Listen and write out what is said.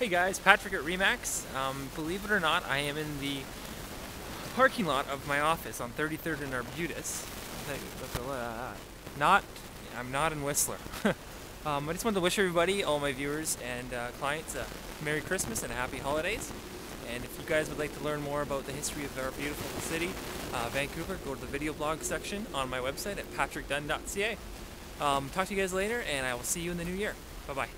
Hey guys, Patrick at Re/Max. Um, believe it or not, I am in the parking lot of my office on 33rd and Arbutus. Not, I'm not in Whistler. um, I just wanted to wish everybody, all my viewers and uh, clients, a Merry Christmas and a Happy Holidays. And if you guys would like to learn more about the history of our beautiful city, uh, Vancouver, go to the video blog section on my website at patrickdunn.ca. Um, talk to you guys later, and I will see you in the new year. Bye bye.